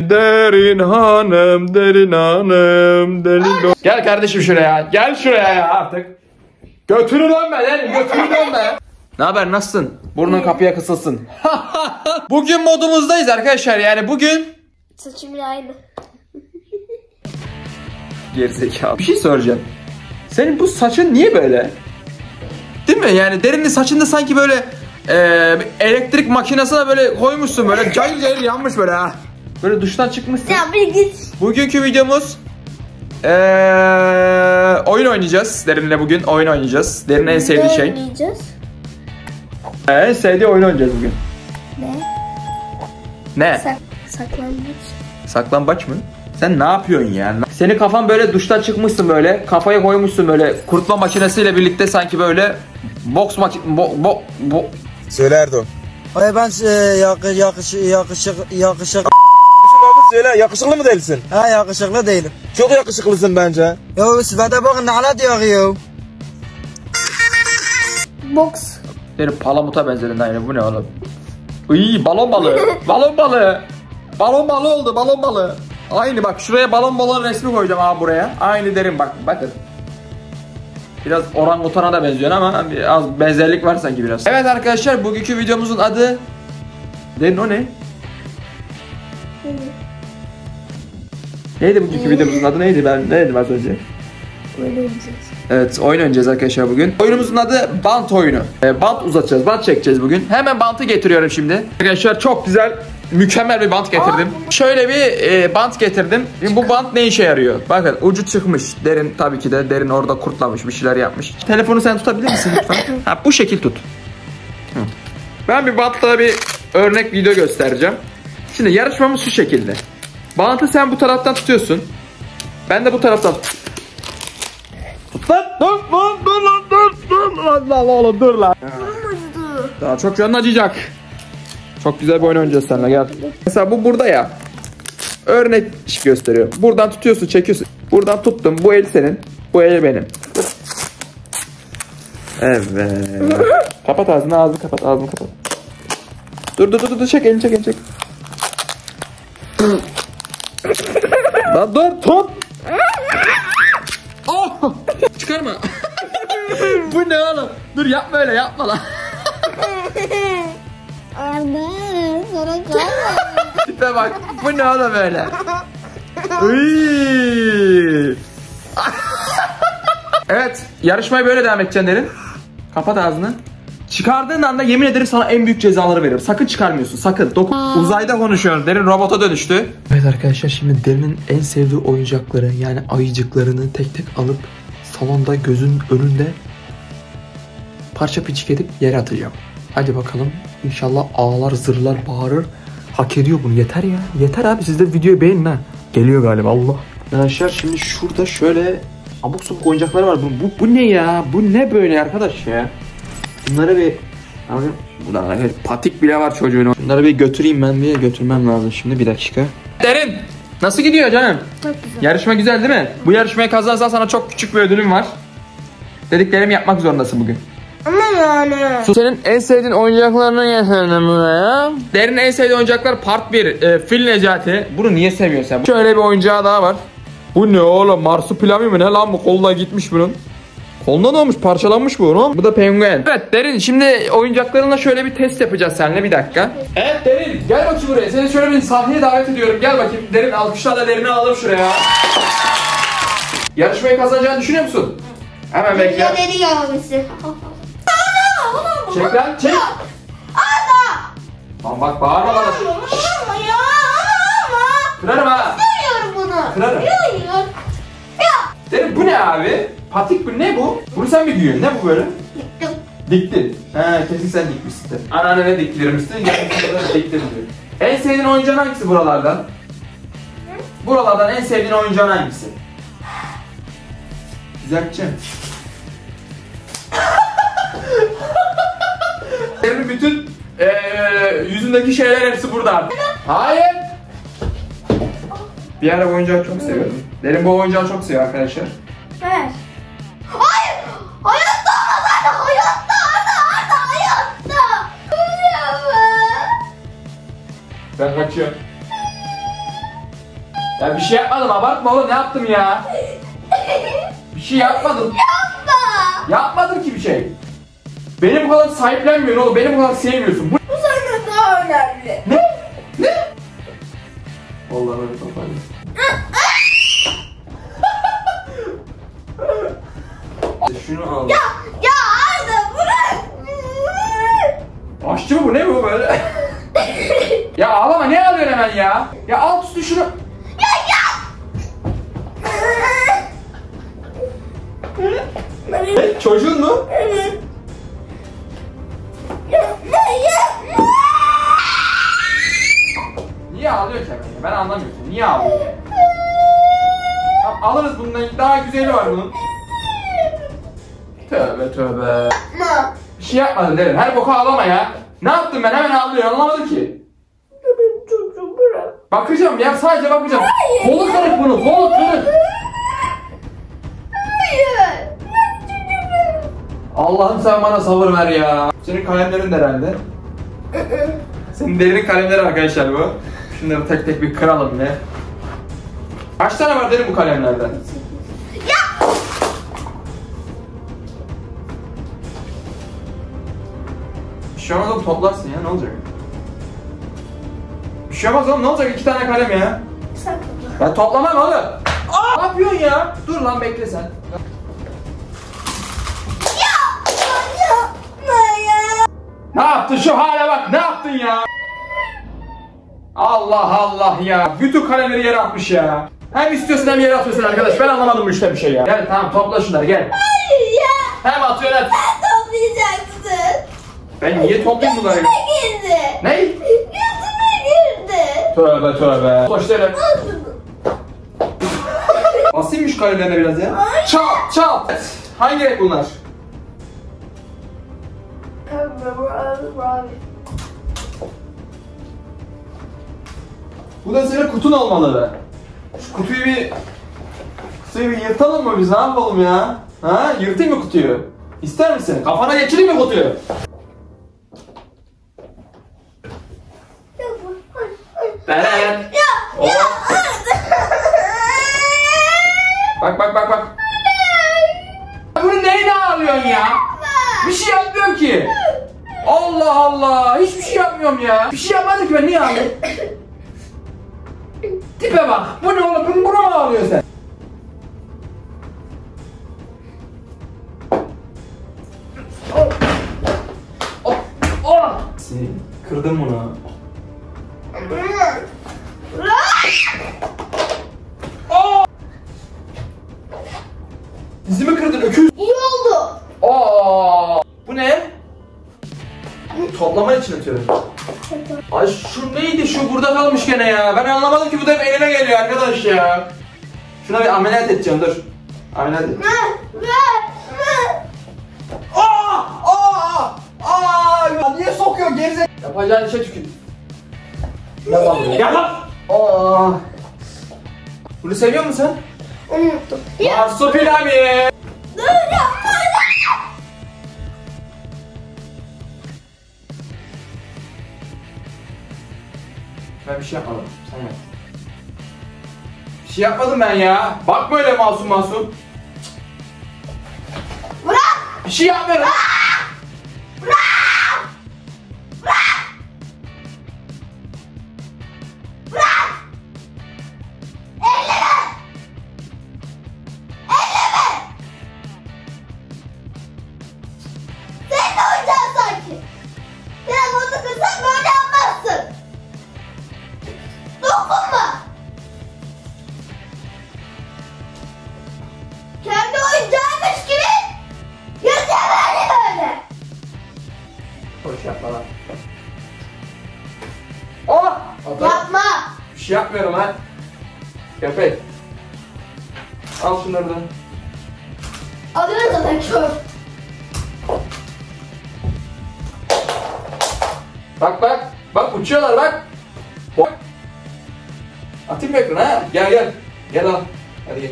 Derin hanım, derin hanım, derin Gel kardeşim şuraya, gel şuraya ya artık. Götünü dönme derin, götünü dönme. Ne haber, nasılsın? Burnun kapıya kısılsın. bugün modumuzdayız arkadaşlar yani bugün... Saçım aynı. Gerizekalı. Bir şey soracağım. Senin bu saçın niye böyle? Değil mi? Yani derinin saçında sanki böyle eee, bir elektrik makinesine böyle koymuşsun böyle cayır cayır yanmış böyle ha. Böyle duştan çıkmışsın. Ya bir git. Bugünkü videomuz eee, oyun oynayacağız. Derinle bugün oyun oynayacağız. Derin en sevdiği Ne şey. oynayacağız? En sevdiği oyun oynayacağız bugün. Ne? Ne? Sak saklanmış. Saklambaç mı? Sen ne yapıyorsun ya? Senin kafan böyle duştan çıkmışsın böyle. Kafaya koymuşsun böyle kurutma makinesiyle birlikte sanki böyle boks maki... Bo, bo, bo, Söyle Erdoğan. Hayır ben e, yakı, yakış, yakışık, yakışık, söyle yakışıklı mı değilsin? ha yakışıklı değilim. Çok yakışıklısın bence. Yo sıfata bakın ne ala diyor yo. Box. Derin palamuta benzedin aynı bu ne oğlum? Iy balon balığı. balon balığı. Balon balığı oldu balon balığı. Aynı bak şuraya balon balığın resmi koyacağım abi buraya. Aynı derin bak bakın. Biraz orangutana da benziyorsun ama bir- az benzerlik var sanki biraz. Evet arkadaşlar bugünkü videomuzun adı Derin o ne? Neydi bugünkü videomuzun adı neydi ben ne dedim az önce? Evet oyun oynayacağız arkadaşlar bugün. Oyunumuzun adı bant oyunu. Ee, bant uzatacağız, bant çekeceğiz bugün. Hemen bantı getiriyorum şimdi. Arkadaşlar çok güzel, mükemmel bir bant getirdim. Şöyle bir e, bant getirdim. Şimdi bu bant ne işe yarıyor? Bakın ucu çıkmış. Derin tabii ki de derin orada kurtlamış bir şeyler yapmış. Telefonu sen tutabilir misin lütfen? ha, bu şekil tut. Hı. Ben bir bantla bir örnek video göstereceğim. Şimdi yarışmamız şu şekilde. Bantı sen bu taraftan tutuyorsun. Ben de bu taraftan Lan dur dur dur lan dur dur lan lan oğlum dur lan. Daha çok canın acıyacak. Çok güzel bir oyun oynayacağız seninle gel. Mesela bu burada ya. Örnek iş gösteriyor. Buradan tutuyorsun çekiyorsun. Buradan tuttum bu el senin. Bu el benim. Evet. kapat ağzını ağzını kapat ağzını kapat. Dur dur dur dur çek elini çek elini çek. Lan dur tut. Oh! Çıkarma. Bu ne oğlum? Dur yapma öyle yapma lan. Arda sana kalma. Tipe bak. Bu ne oğlum öyle? Evet. Yarışmaya böyle devam edeceksin derin. Kapat ağzını. Çıkardığın anda yemin ederim sana en büyük cezaları veririm. Sakın çıkarmıyorsun. Sakın. Dokun. Uzayda konuşuyorum. Derin robota dönüştü. Evet arkadaşlar şimdi Derin'in en sevdiği oyuncakları yani ayıcıklarını tek tek alıp salonda gözün önünde parça piçik edip yere atacağım. Hadi bakalım. İnşallah ağlar, zırlar, bağırır. Hak ediyor bunu. Yeter ya. Yeter abi. Siz de videoyu beğenin ha. Geliyor galiba Allah. Arkadaşlar şimdi şurada şöyle abuk sabuk oyuncaklar var. Bu, bu, bu ne ya? Bu ne böyle arkadaş ya? Bunları bir abi Ulan evet, patik bile var çocuğun. Bunları bir götüreyim ben bir götürmem lazım şimdi bir dakika. Derin nasıl gidiyor canım? Çok güzel. Yarışma güzel değil mi? Bu yarışmayı kazanırsan sana çok küçük bir ödülüm var. Dediklerimi yapmak zorundasın bugün. Ama yani. Senin en sevdiğin oyuncaklarını getirdim buraya. Derin en sevdiği oyuncaklar part 1. E, Fil Necati. Bunu niye seviyorsun sen? Şöyle bir oyuncağı daha var. Bu ne oğlum? Marsupilami mi ne lan bu? Kolda gitmiş bunun. Kolunda ne olmuş? Parçalanmış bu oğlum. Bu da penguen. Evet Derin şimdi oyuncaklarınla şöyle bir test yapacağız seninle bir dakika. Evet Derin gel bakayım buraya. Seni şöyle bir sahneye davet ediyorum. Gel bakayım. Derin alkışlarla Derin'i alalım şuraya. Yarışmayı kazanacağını düşünüyor musun? Hemen bekle. Neleri yağmışsın. Çek lan çek. Tamam bak bağırma bana. Ya. Kırarım ha. Biliyorum bunu. Kırarım. Hayır. Derim bu ne abi? Patik bu ne bu? Bunu sen mi giyiyorsun? Ne bu böyle? Gittim. Diktin. He kesin sen dikmişsin. Anneannene diktirmişsin. Gerçekten diktin diyor. En sevdiğin oyuncağın hangisi buralardan? Buralardan en sevdiğin oyuncağın hangisi? Güzelçim. Senin bütün eee yüzündeki şeyler hepsi burada. Hayır. Bir ara oyuncağı çok seviyordum. Derin bu oyuncağı çok seviyor arkadaşlar. Ver. Ben kaçıyorum. Ya bir şey yapmadım abartma oğlum ne yaptım ya? Bir şey yapmadım. Yapma. Yapmadım ki bir şey. Beni bu kadar sahiplenmiyorsun oğlum. Beni bu kadar sevmiyorsun. Bu Bu sana daha önemli. ne? Ne? Vallahi öyle toparlayayım. Şunu al. Ya, Ben anlamıyorum. Niye ağlıyor ya? Tamam alırız bundan daha güzeli var bunun. Tövbe tövbe. Bir şey yapmadın derim. Her boku ağlama ya. Ne yaptım ben hemen ağlıyor anlamadım ki. Bakacağım ya sadece bakacağım. Hayır. Kolu kırık bunun kolu kırık. Hayır. Allah'ım sen bana sabır ver ya. Senin kalemlerin de herhalde. Senin derinin kalemleri arkadaşlar bu. Şunları tek tek bir kıralım ne? Kaç tane var derin bu kalemlerden? Ya. Bir şey olmaz oğlum toplarsın ya ne olacak? Bir şey olmaz oğlum ne olacak iki tane kalem ya? Sen topla. Ben toplamam oğlum. Aa, ne yapıyorsun ya? Dur lan bekle sen. Yapma ya. Ne yaptın şu hale bak ne yaptın ya? Allah Allah ya. Bütün kalemleri yere atmış ya. Hem istiyorsun hem yere atıyorsun arkadaş. Ben anlamadım bu işte bir şey ya. Gel tamam topla şunları gel. Hayır ya. Hem atıyorsun hem. Sen toplayacaksın. Ben niye toplayayım bunları? Gözüme girdi. Ne? Gözüme girdi. Tövbe tövbe. Al bunu. Basayım şu kalemlerine biraz ya. Çat çat. Hangi renk bunlar? Bu da senin kutun olmalı. Şu kutuyu bir... Kutuyu bir yırtalım mı biz? Ne yapalım ya? Ha? Yırtayım mı kutuyu? İster misin? Kafana geçireyim mi kutuyu? Beren. Bak bak bak bak. Bunu neyine ağlıyorsun ya? Bir şey yapmıyorum ki. Allah Allah. Hiçbir şey yapmıyorum ya. Bir şey yapmadım ki ben niye ağlıyorum? Tipe bak. Bu ne oğlum? Bunu buna mı ağlıyorsun sen? Oh, oh. Seni kırdım bunu. Oh! Dizimi kırdın öküz. İyi oldu. Aa! Bu ne? Toplama için atıyorum. Ay şu neydi şu burada kalmış gene ya. Ben anlamadım ki bu da hep elime geliyor arkadaş ya. Şuna bir ameliyat edeceğim dur. Ameliyat et. Aa! Aa! Aa! Ya niye sokuyor gerizek? Yapacağın işe tükür. Gel lan! Aa! Bunu seviyor musun sen? Unuttum. Marsupilami! Ben bir şey yapmadım. Sen yap. Bir şey yapmadım ben ya. Bakma öyle masum masum. Bırak. Bir şey yapmıyorum. Sen Atarım. Yapma. Bir şey yapmıyorum ha. Köpek. Al şunları da. Adını zaten kör. Bak bak. Bak uçuyorlar bak. Bak. Atayım mı ekrana ha? Gel gel. Gel al. Hadi gel.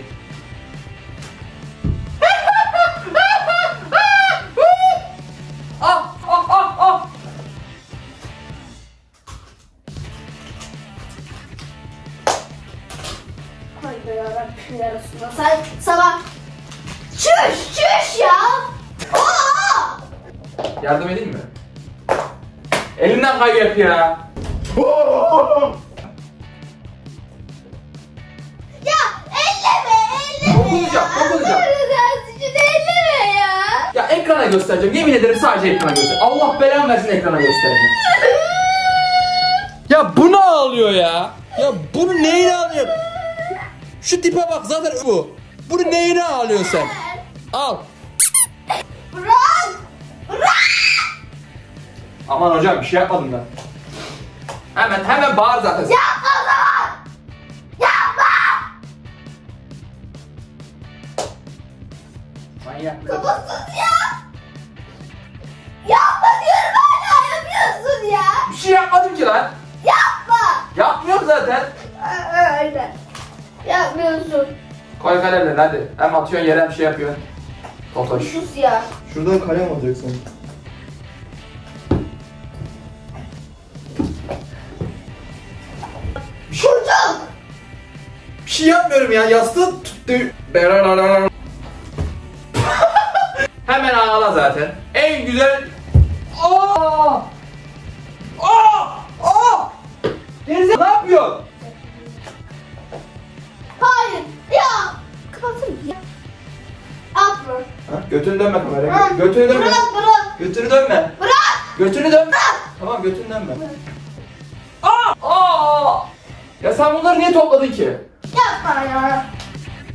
Ya Resulallah. Sen sabah çüş çüş ya. Oha! Yardım edeyim mi? Elimden kayıyor ya. Ya elleme elleme. Allah'ın için elleme ya. Ya ekrana göstereceğim. Yemin ederim sadece ekrana göstereceğim. Allah belanı versin ekrana göstereceğim. Ya bu ne ağlıyor ya? Ya bunu neyine ağlıyor? Şu tipe bak zaten bu. Bunu neyine ağlıyor sen? Al. Bırak! Bırak! Aman hocam bir şey yapmadım ben. Hemen hemen bağır zaten. Yapma zaman! Yapma! Manyak. Kafasız ya! Yapma diyorum hala yapıyorsun ya! Bir şey yapmadım ki lan. Yapma! Yapmıyorum zaten. Yapmıyorsun. Koy kalemleri hadi. Hem atıyorsun yere hem şey yapıyorsun. Totoş. Sus ya. Şuradan kalem alacaksın. Çocuk! Bir şey yapmıyorum ya. Yastığı tuttu. Hemen ağla zaten. En güzel... Aa! Aa! Aa! Gerizekalı ne yapıyorsun? Ya. Atma. Ha, götünü dönme kameraya. Bırak. Götünü dönme. Bırak bırak. Götünü dönme. Bırak! Götünü dönme. Tamam götünü dönme. Aa! Aa! Ya sen bunları niye topladın ki? Yapma ya.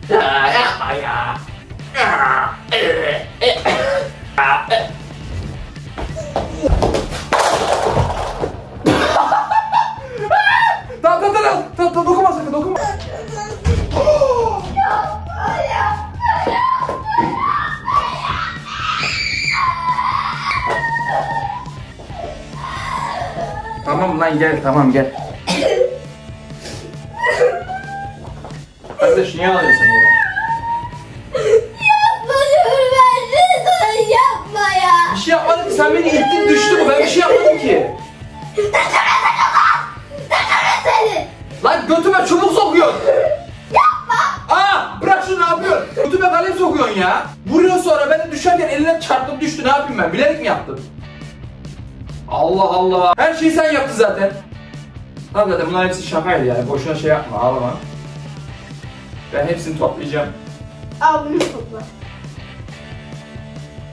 Ya yapma ya. Ya, gel tamam gel. Zaten. Tamam zaten bunların hepsi şakaydı yani boşuna şey yapma ağlama. Ben hepsini toplayacağım. Al bunu topla.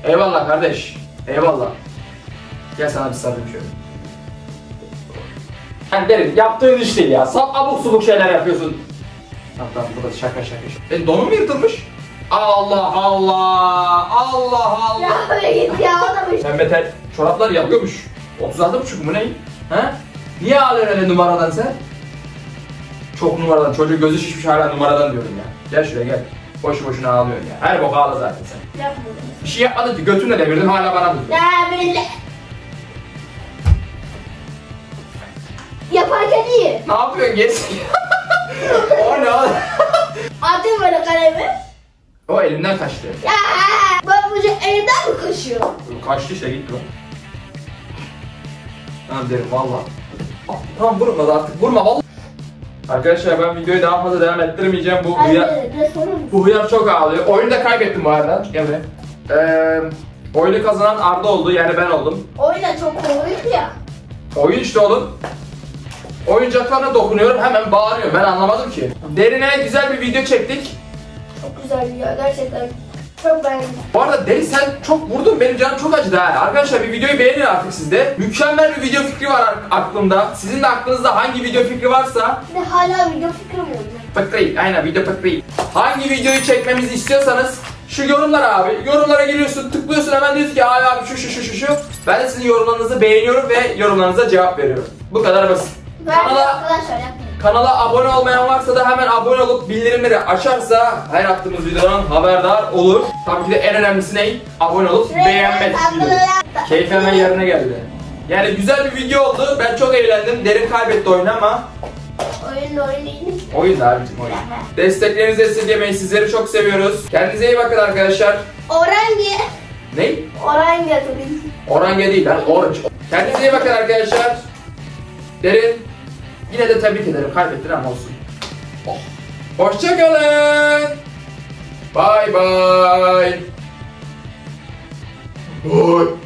Eyvallah kardeş. Eyvallah. Gel sana bir sarayım şöyle. Yani derin yaptığın iş değil ya. Sap abuk subuk şeyler yapıyorsun. Tamam tamam bu da şaka şaka şaka. E donum mu yırtılmış? Allah Allah. Allah Allah. Ya git ya adamı. Pembe tel çoraplar yapıyormuş. 36 buçuk mu ne? He? Niye ağlıyorsun öyle numaradan sen? Çok numaradan. Çocuğun gözü şişmiş hala numaradan diyorum ya. Gel şuraya gel. Boşu boşuna ağlıyorsun ya. Her bok ağla zaten sen. Yapma. Bir şey yapmadın ki götünle devirdin hala bana. Ya böyle. Yaparken iyi. Ne yapıyorsun geç? o ne oğlum? Atayım böyle kalemi. O elimden kaçtı. Ya ben bu elimden mi kaşıyor? Kaçtı işte gitti o. Tamam derim valla. Ah, Tamam vurma da artık vurma valla. Arkadaşlar ben videoyu daha fazla devam ettirmeyeceğim. Bu sorun? bu hıyar çok ağlıyor. Oyunu da kaybettim bu arada. Buraya. Ee, oyunu kazanan Arda oldu yani ben oldum. Oyuna çok kovuyor ya. Oyun işte oğlum. Oyuncaklarına dokunuyorum hemen bağırıyor. Ben anlamadım ki. Derine güzel bir video çektik. Çok güzel ya gerçekten. Çok beğendim. Bu arada Deri sen çok vurdun benim canım çok acıdı ha. Arkadaşlar bir videoyu beğenin artık sizde. Mükemmel bir video fikri var ar- aklımda. Sizin de aklınızda hangi video fikri varsa Bir de hala video fikrim olacak. Fikri, aynen video fikri. Hangi videoyu çekmemizi istiyorsanız şu yorumlara abi. Yorumlara giriyorsun, tıklıyorsun hemen diyorsun ki abi şu şu şu şu şu. Ben de sizin yorumlarınızı beğeniyorum ve yorumlarınıza cevap veriyorum. Bu kadar basit. Kanala, kanala abone olmayan varsa da hemen abone olup bildirimleri açarsa her attığımız videodan haberdar olur. Tabii ki de en önemlisi ne? Abone olup beğenmek. Keyif hemen yerine geldi. Yani güzel bir video oldu. Ben çok eğlendim. Derin kaybetti oyunu ama Oyun oyun oyun da abicim oyun. Desteklerinizi esirgemeyin. Sizleri çok seviyoruz. Kendinize iyi bakın arkadaşlar. Orange. Ne? Orange tabii. Orange değil lan. Orange. Kendinize iyi bakın arkadaşlar. Derin. Yine de tebrik ederim. Kaybettin ama olsun. Oh. Hoşçakalın. Bye bye. Bye.